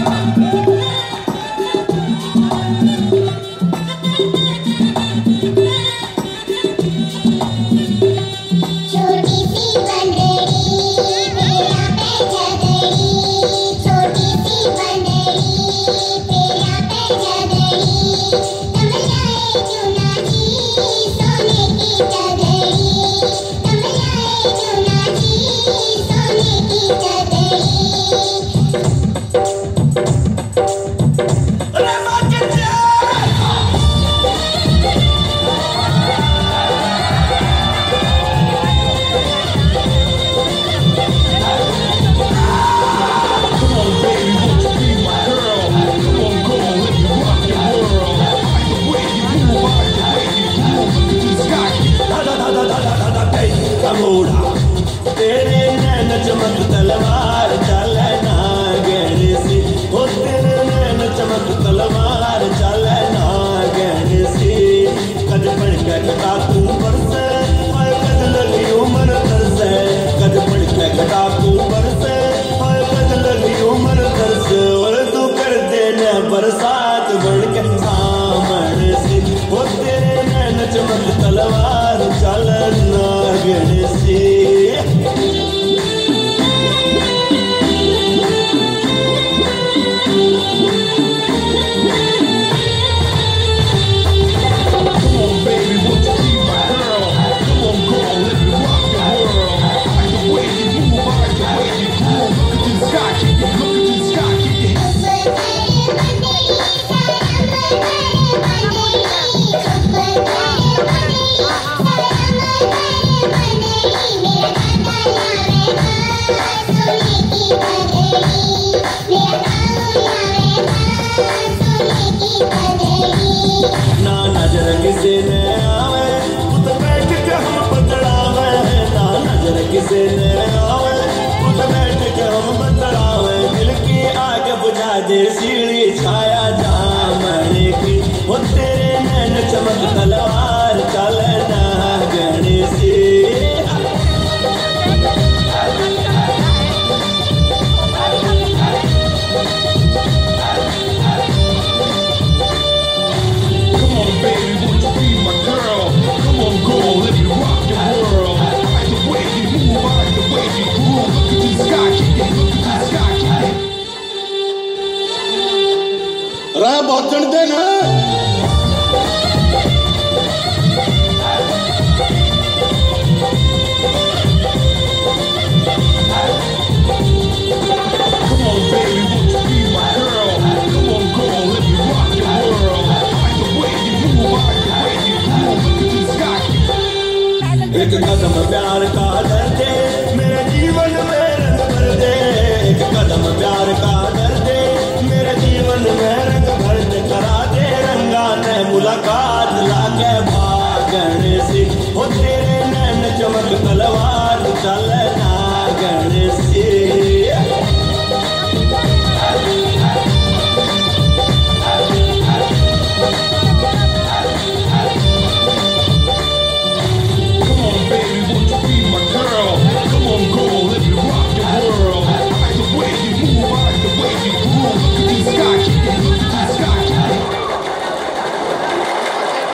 Música the mood. ना नज़र किसे न आवे। बैठ के हम बतलावे ना नज़र किसे ਰਾਹ ਬੋਚਣ ਦੇ ਨਾ ਇੱਕ ਕਦਮ ਪਿਆਰ ਕਾ ਦਰਦੇ ਮੇਰੇ ਜੀਵਨ ਮੇਂ ਰੰਗ ਭਰ ਦੇ ਇੱਕ ਕਦਮ ਪਿਆਰ मुलाकात लागे भागण सी हो तेरे नैन चमक तलवार चल